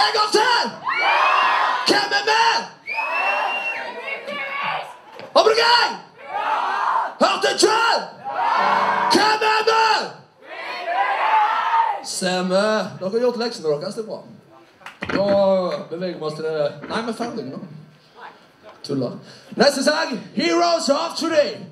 En gang til! Ja! Hvem er med? Abrogang! Hørte Ja! Hvem er med? Stemmer. Dere har gjort leksene deres. Det er bra. Nå beveger vi oss til det Nei, vi er ferdige nå. Tuller. Neste sang, 'Heroes of Today'.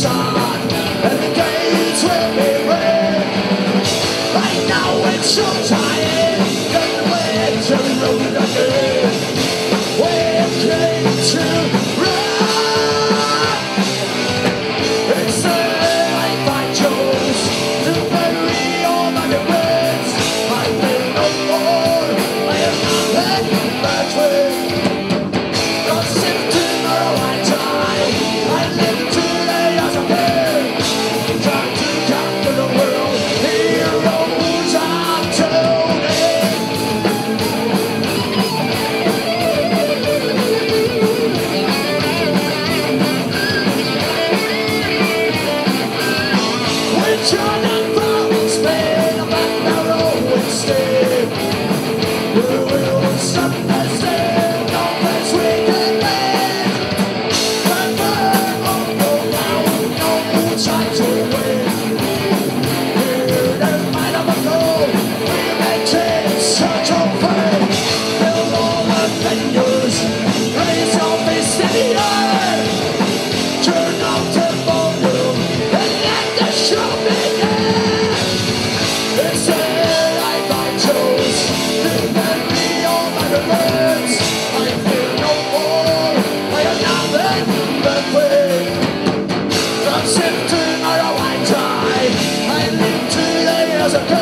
sun And the gates will be red I now it's time. was a